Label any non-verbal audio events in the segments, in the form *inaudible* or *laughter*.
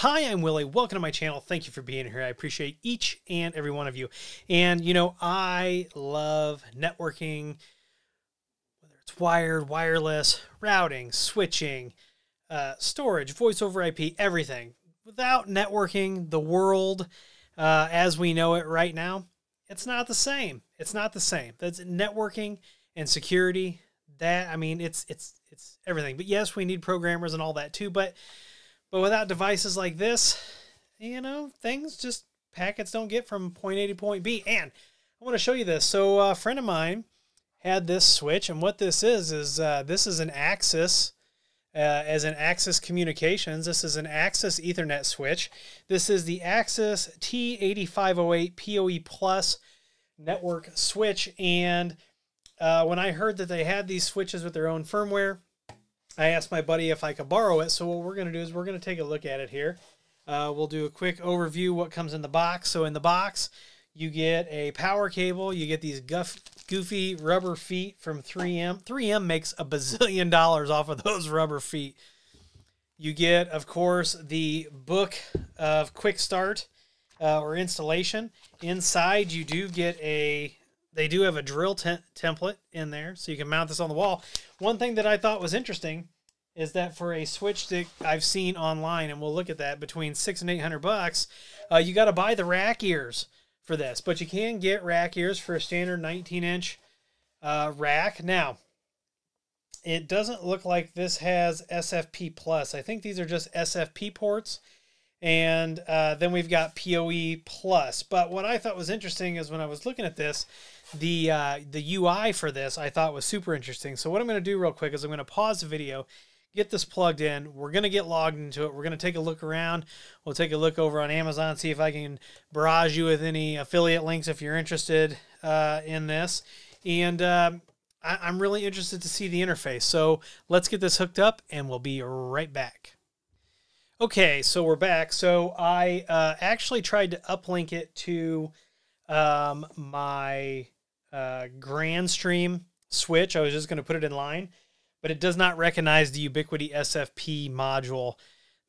Hi, I'm Willie. Welcome to my channel. Thank you for being here. I appreciate each and every one of you. And, you know, I love networking, whether it's wired, wireless, routing, switching, uh, storage, voice over IP, everything. Without networking, the world uh, as we know it right now, it's not the same. It's not the same. That's networking and security. That I mean, it's it's it's everything. But yes, we need programmers and all that too. But but without devices like this, you know, things just packets don't get from point A to point B. And I want to show you this. So a friend of mine had this switch, and what this is is uh, this is an Axis. Uh, as an Axis Communications, this is an Axis Ethernet switch. This is the Axis T8508 PoE Plus network switch. And uh, when I heard that they had these switches with their own firmware, I asked my buddy if I could borrow it. So what we're going to do is we're going to take a look at it here. Uh, we'll do a quick overview what comes in the box. So in the box, you get a power cable. You get these guff, goofy rubber feet from 3M. 3M makes a bazillion *laughs* dollars off of those rubber feet. You get, of course, the book of quick start uh, or installation. Inside, you do get a they do have a drill te template in there, so you can mount this on the wall. One thing that I thought was interesting is that for a switch stick I've seen online, and we'll look at that between six and eight hundred bucks, uh, you got to buy the rack ears for this, but you can get rack ears for a standard 19 inch uh, rack. Now, it doesn't look like this has SFP plus. I think these are just SFP ports. And uh, then we've got PoE plus. But what I thought was interesting is when I was looking at this, the uh, the UI for this I thought was super interesting. So what I'm going to do real quick is I'm going to pause the video, get this plugged in. We're going to get logged into it. We're going to take a look around. We'll take a look over on Amazon, see if I can barrage you with any affiliate links if you're interested uh, in this. And um, I- I'm really interested to see the interface. So let's get this hooked up and we'll be right back. Okay, so we're back. So I uh, actually tried to uplink it to um, my uh, Grandstream switch. I was just going to put it in line, but it does not recognize the Ubiquiti SFP module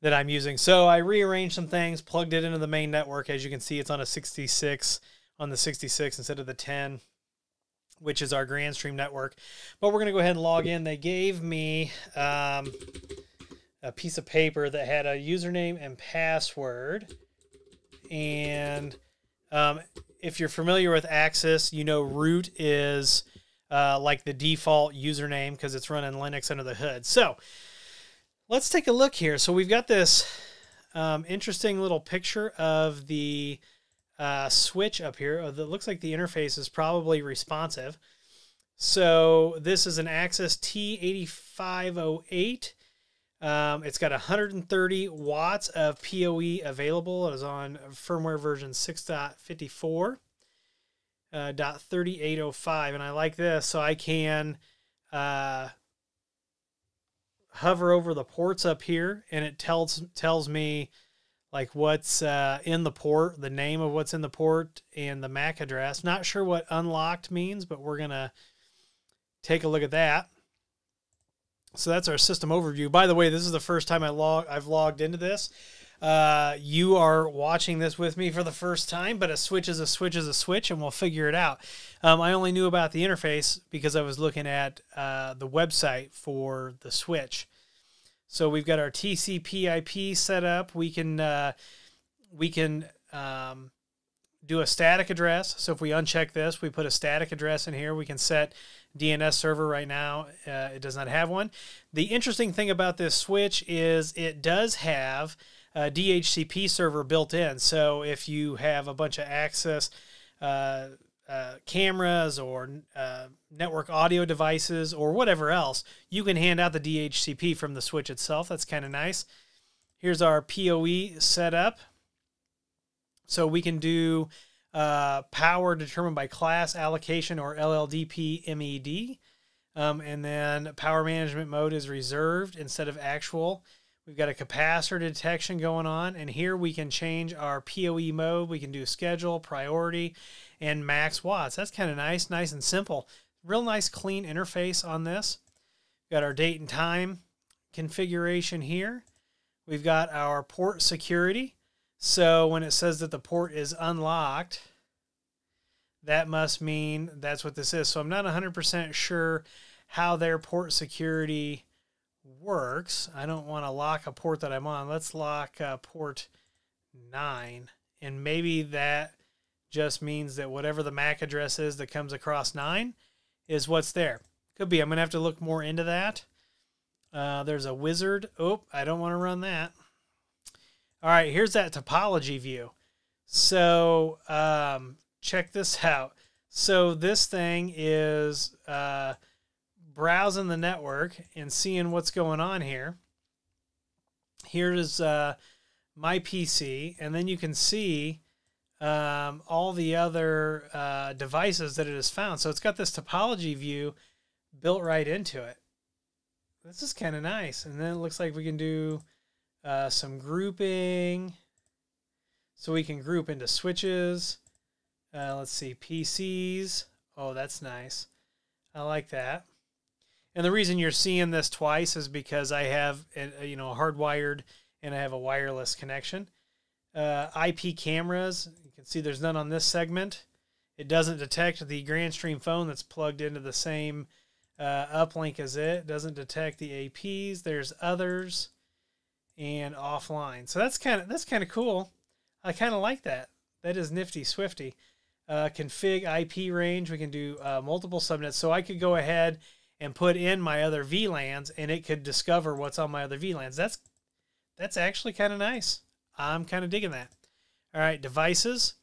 that I'm using. So I rearranged some things, plugged it into the main network. As you can see, it's on a 66 on the 66 instead of the 10, which is our Grandstream network. But we're going to go ahead and log in. They gave me um, a piece of paper that had a username and password. And um, if you're familiar with Axis, you know root is uh, like the default username because it's running Linux under the hood. So let's take a look here. So we've got this um, interesting little picture of the uh, switch up here. That looks like the interface is probably responsive. So this is an Axis T8508. Um, it's got 130 watts of PoE available. It is on firmware version 6.54. Uh, dot 3805 and I like this so I can uh, hover over the ports up here and it tells tells me like what's uh, in the port the name of what's in the port and the MAC address not sure what unlocked means but we're gonna take a look at that so that's our system overview. By the way, this is the first time I log I've logged into this. Uh, you are watching this with me for the first time, but a switch is a switch is a switch, and we'll figure it out. Um, I only knew about the interface because I was looking at uh, the website for the switch. So we've got our TCP/IP set up. We can uh, we can um, do a static address. So if we uncheck this, we put a static address in here. We can set DNS server right now. Uh, it does not have one. The interesting thing about this switch is it does have a DHCP server built in. So if you have a bunch of Axis uh, uh, cameras or uh, network audio devices or whatever else, you can hand out the DHCP from the switch itself. That's kind of nice. Here's our PoE setup. So we can do uh, power determined by class allocation or LLDP MED. Um, and then power management mode is reserved instead of actual. We've got a capacitor detection going on, and here we can change our PoE mode. We can do schedule, priority, and max watts. That's kind of nice, nice and simple. Real nice, clean interface on this. Got our date and time configuration here. we've got our port security. So when it says that the port is unlocked, that must mean that's what this is. So I'm not 100% sure how their port security works. I don't want to lock a port that I'm on. Let's lock uh, port 9. And maybe that just means that whatever the MAC address is that comes across 9 is what's there. Could be. I'm going to have to look more into that. Uh, there's a wizard. Oh, I don't want to run that. All right, here's that topology view. So um, check this *laughs* out. So this thing is uh, browsing the network and seeing what's going on here. Here's uh, my PC, and then you can see um, all the other uh, devices that it has found. So it's got this topology view built right into it. This is kind of nice. And then it looks like we can do uh, some grouping. So we can group into switches. Uh, let's see, PCs. Oh, that's nice. I like that. And the reason you're seeing this twice is because I have, a, you know, hardwired and I have a wireless connection. Uh, IP cameras, you can see there's none on this segment. It doesn't detect the Grandstream phone that's plugged into the same uh, uplink as it. Doesn't detect the APs. There's others and offline. So that's kind of that's kind of cool. I kind of like that. That is nifty swifty. Uh, config IP range. We can do uh, multiple subnets. So I could go ahead and put in my other VLANs and it could discover what's on my other VLANs. That's that's actually kind of nice. I'm kind of digging that. All right, devices.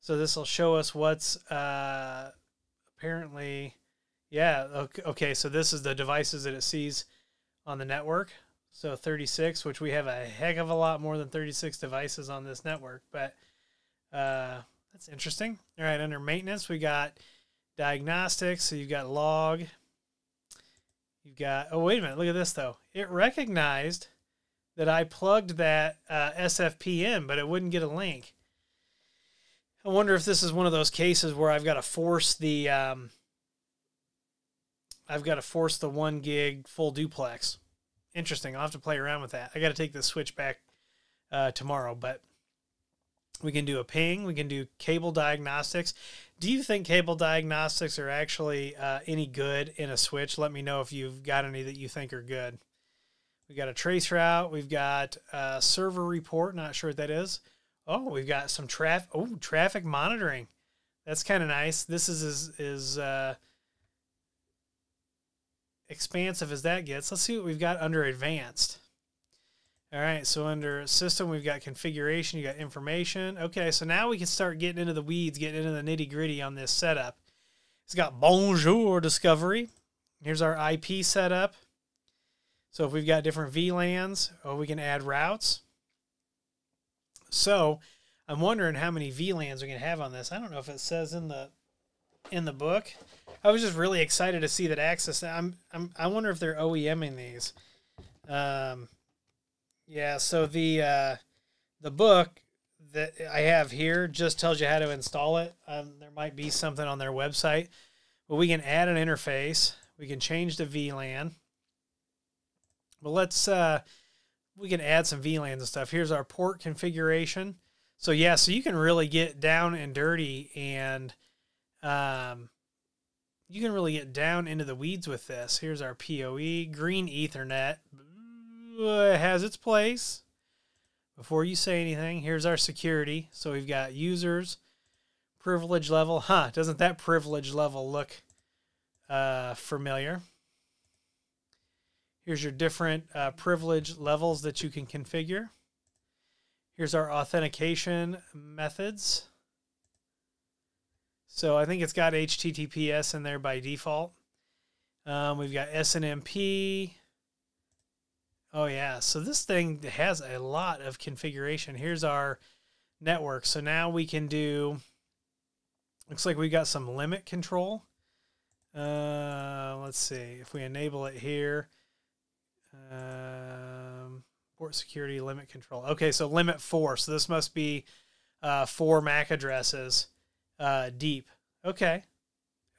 So this will show us what's uh, apparently, yeah, okay, okay, so this is the devices that it sees on the network. So 36, which we have a heck of a lot more than 36 devices on this network, but uh, that's interesting. All right, under maintenance, we got diagnostics. So you've got log, You've got, oh, wait a minute. Look at this, though. It recognized that I plugged that uh, SFP in, but it wouldn't get a link. I wonder if this is one of those cases where I've got to force the, um, I've got to force the one gig full duplex. Interesting. I'll have to play around with that. I got to take the switch back uh, tomorrow, but we can do a ping. We can do cable diagnostics. Do you think cable diagnostics are actually uh, any good in a switch? Let me know if you've got any that you think are good. We've got a trace route. We've got a server report. Not sure what that is. Oh, we've got some traffic. Oh, traffic monitoring. That's kind of nice. This is as is uh, expansive as that gets. Let's see what we've got under advanced. All right, so under system, we've got configuration, you got information. Okay, so now we can start getting into the weeds, getting into the nitty gritty on this setup. It's got bonjour discovery. Here's our IP setup. So if we've got different VLANs, oh, we can add routes. So I'm wondering how many VLANs we can have on this. I don't know if it says in the in the book. I was just really excited to see that Axis. I'm, I'm I wonder if they're OEMing these. Um, yeah, so the uh, the book that I have here just tells you how to install it. Um, there might be something on their website, but we can add an interface. We can change the VLAN. But let's uh, we can add some VLANs and stuff. Here's our port configuration. So yeah, so you can really get down and dirty and um, you can really get down into the weeds with this. Here's our PoE, green Ethernet, uh, has its place. Before you say anything, here's our security. So we've got users, privilege level. Huh, doesn't that privilege level look uh, familiar? Here's your different uh, privilege levels that you can configure. Here's our authentication methods. So I think it's got HTTPS in there by default. Um, we've got SNMP, Oh yeah, so this thing has a lot of configuration. Here's our network. So now we can do, looks like we've got some limit control. Uh, let's see, if we enable it here, um, port security limit control. Okay, so limit four. So this must be uh, four MAC addresses uh, deep. Okay,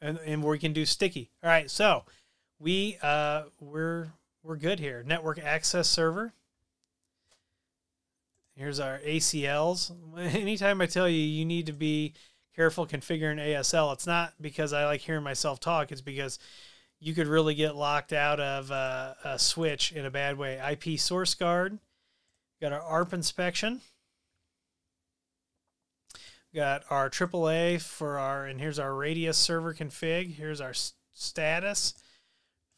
and, and we can do sticky. All right, so we uh, we're we're good here. Network access server. Here's our ACLs. *laughs* Anytime I tell you you need to be careful configuring ASL, it's not because I like hearing myself talk. It's because you could really get locked out of uh, a switch in a bad way. IP source guard. Got our ARP inspection. Got our AAA for our, and here's our Radius server config. Here's our status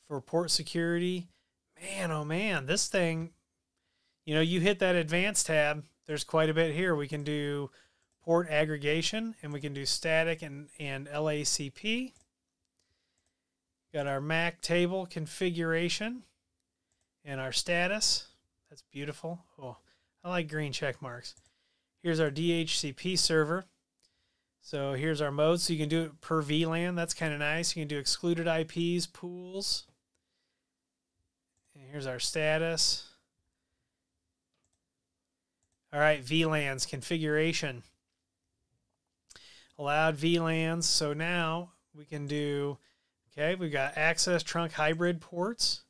for port security. Man, oh man, this thing, you know, you hit that advanced tab, there's quite a bit here. We can do port aggregation and we can do static and, and LACP. Got our MAC table configuration and our status. That's beautiful. Oh, I like green check marks. Here's our DHCP server. So here's our mode. So you can do it per VLAN. That's kind of nice. You can do excluded IPs, pools. And here's our status. All right, VLANs configuration. Allowed VLANs. So now we can do, okay, we've got access trunk hybrid ports.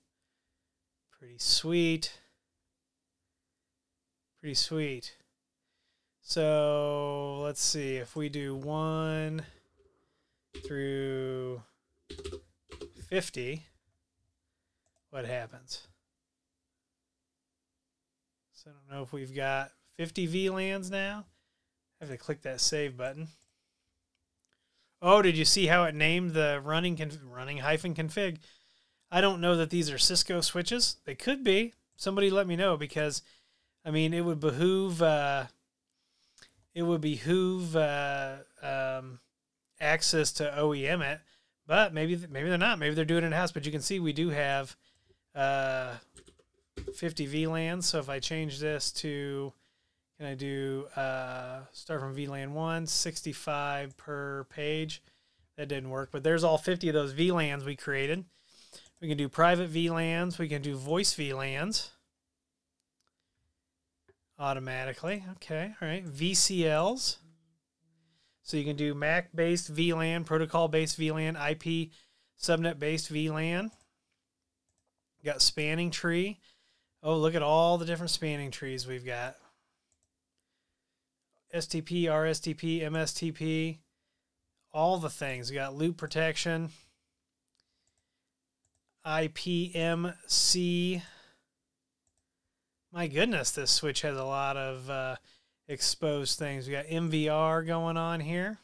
Pretty sweet. Pretty sweet. So let's see if we do 1 through 50, what happens? So I don't know if we've got 50 VLANs now. I have to click that save button. Oh, did you see how it named the running running hyphen config? I don't know that these are Cisco switches. They could be. Somebody let me know because I mean, it would behoove uh, it would behoove uh, um, Axis to OEM it, but maybe maybe they're not. Maybe they're doing it in house. But you can see we do have uh, 50 VLANs. So if I change this to, can I do uh, start from VLAN one, 65 per page? That didn't work, but there's all 50 of those VLANs we created. We can do private VLANs. We can do voice VLANs automatically. Okay, all right. VCLs. So you can do MAC based VLAN, protocol based VLAN, IP subnet based VLAN. You got spanning tree. Oh, look at all the different spanning trees we've got. STP, RSTP, MSTP, all the things. We got loop protection, IPMC my goodness, this Switch has a lot of uh, exposed things. We got MVR going on here.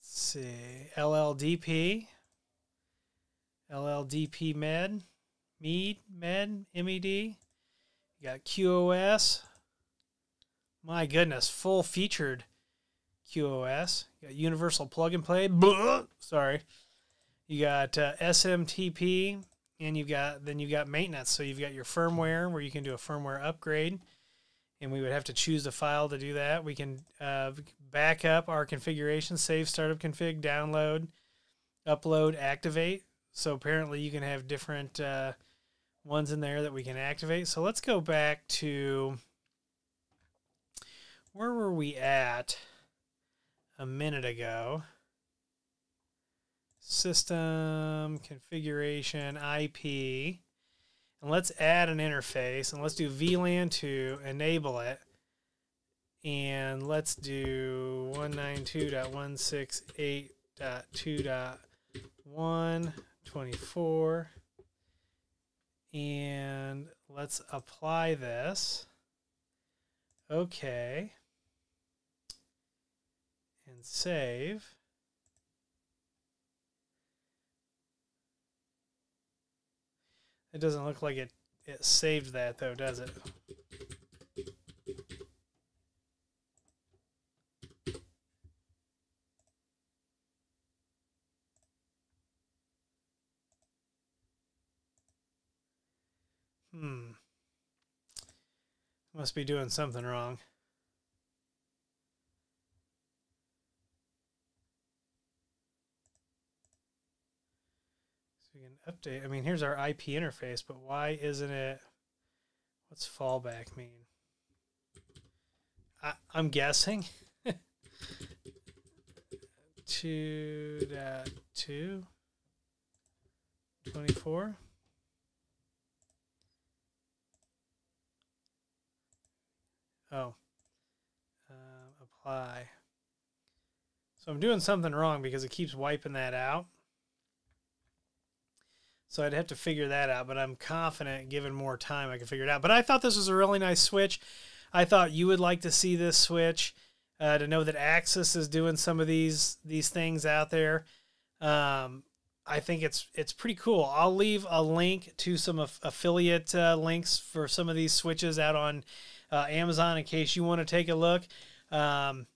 Let's see, LLDP, LLDP Med, MED, Med, MED. You got QoS. My goodness, full featured QoS. You got Universal Plug and Play. Blah, sorry. You got uh, SMTP, and you've got then you've got maintenance. So you've got your firmware where you can do a firmware upgrade, and we would have to choose a file to do that. We can uh, back up our configuration, save startup config, download, upload, activate. So apparently you can have different uh, ones in there that we can activate. So let's go back to where were we at a minute ago? System configuration IP. And let's add an interface and let's do VLAN to enable it. And let's do 192.168.2.124. And let's apply this. Okay. And save. It doesn't look like it, it saved that though, does it? Hmm. Must be doing something wrong. Update. I mean, here's our IP interface, but why isn't it? What's fallback mean? I, I'm guessing. *laughs* two dot two. 24 Oh. Uh, apply. So I'm doing something wrong because it keeps wiping that out. So I'd have to figure that out, but I'm confident given more time I can figure it out. But I thought this was a really nice switch. I thought you would like to see this switch uh, to know that Axis is doing some of these these things out there. Um, I think it's it's pretty cool. I'll leave a link to some af- affiliate uh, links for some of these switches out on uh, Amazon in case you want to take a look. Um,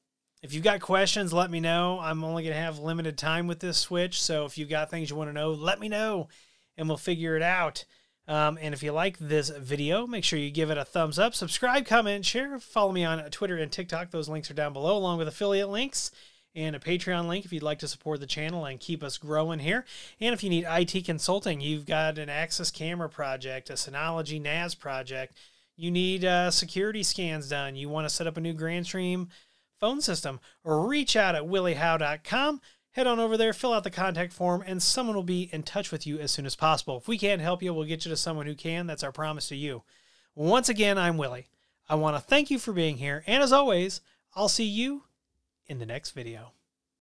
if you've got questions, let me know. I'm only going to have limited time with this switch, so if you've got things you want to know, let me know, and we'll figure it out. Um, and if you like this video, make sure you give it a thumbs up, subscribe, comment, share. Follow me on Twitter and TikTok. Those links are down below, along with affiliate links and a Patreon link if you'd like to support the channel and keep us growing here. And if you need IT consulting, you've got an Axis camera project, a Synology NAS project, you need uh, security scans done, you want to set up a new Grandstream phone system, or reach out at williehowe.com. Head on over there, fill out the contact form, and someone will be in touch with you as soon as possible. If we can't help you, we'll get you to someone who can. That's our promise to you. Once again, I'm Willie. I want to thank you for being here, and as always, I'll see you in the next video.